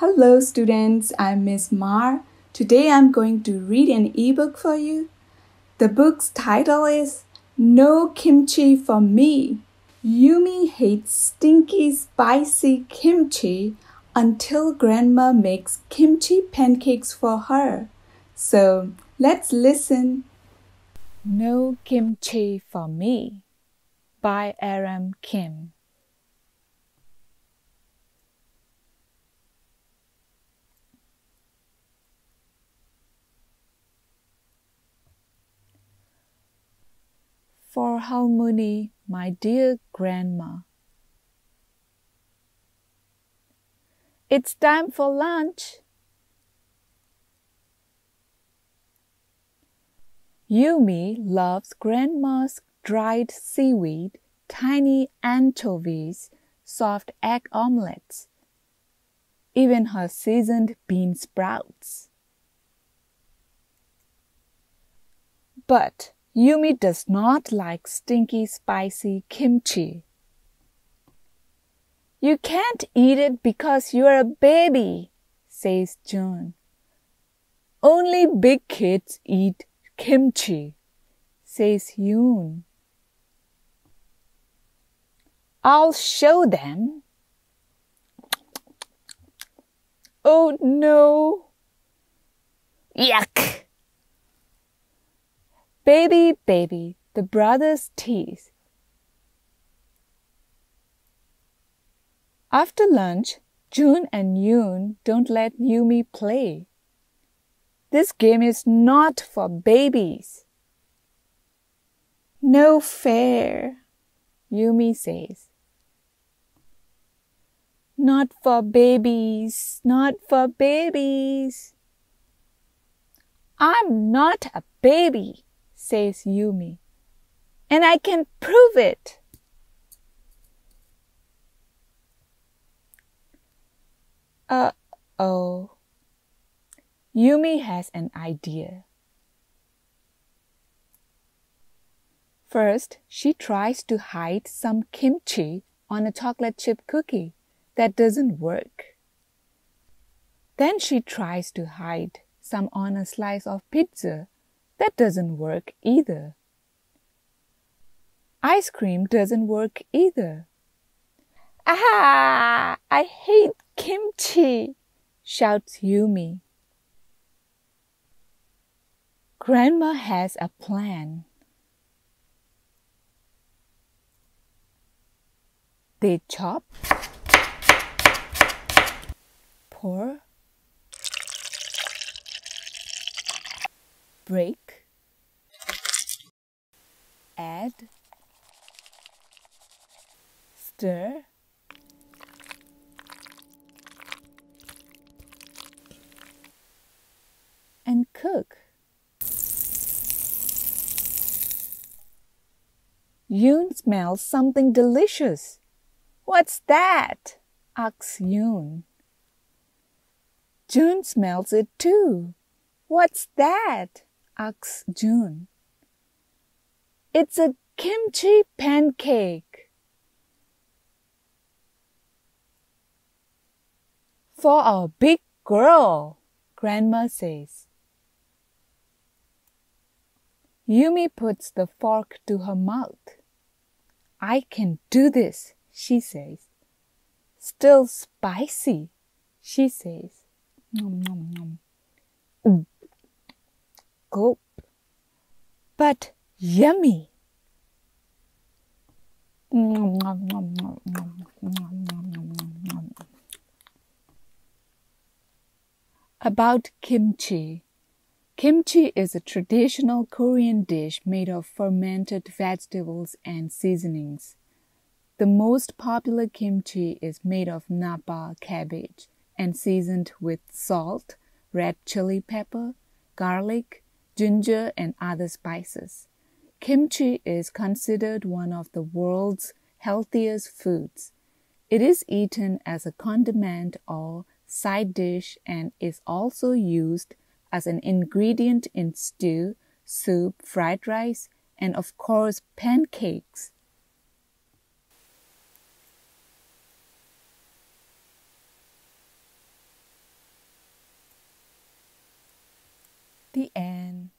Hello, students. I'm Miss Mar. Today I'm going to read an ebook for you. The book's title is No Kimchi for Me. Yumi hates stinky, spicy kimchi until Grandma makes kimchi pancakes for her. So let's listen. No Kimchi for Me by Aram Kim. For Halmoni, my dear grandma. It's time for lunch. Yumi loves grandma's dried seaweed, tiny anchovies, soft egg omelets, even her seasoned bean sprouts. But Yumi does not like stinky, spicy kimchi. You can't eat it because you're a baby, says June. Only big kids eat kimchi, says Yoon. I'll show them. Oh no. Yuck. Baby, baby, the brothers tease. After lunch, June and Yoon don't let Yumi play. This game is not for babies. No fair, Yumi says. Not for babies, not for babies. I'm not a baby, says Yumi, and I can prove it. Uh oh. Yumi has an idea. First, she tries to hide some kimchi on a chocolate chip cookie. That doesn't work. Then she tries to hide some on a slice of pizza. That doesn't work either. Ice cream doesn't work either. Ah, I hate kimchi, shouts Yumi. Grandma has a plan. They chop, pour, break, and cook. Yoon smells something delicious. What's that? asks Yoon. June smells it too. What's that? asks June. It's a kimchi pancake. For a big girl, Grandma says. Yumi puts the fork to her mouth. I can do this, she says. Still spicy, she says. Nom, nom, nom. Ooh. Gulp. But yummy. Nom, nom, nom, nom, nom, nom, nom, nom. About kimchi. Kimchi is a traditional Korean dish made of fermented vegetables and seasonings. The most popular kimchi is made of napa cabbage and seasoned with salt, red chili pepper, garlic, ginger, and other spices. Kimchi is considered one of the world's healthiest foods. It is eaten as a condiment or side dish and is also used as an ingredient in stew, soup, fried rice, and of course, pancakes. The end.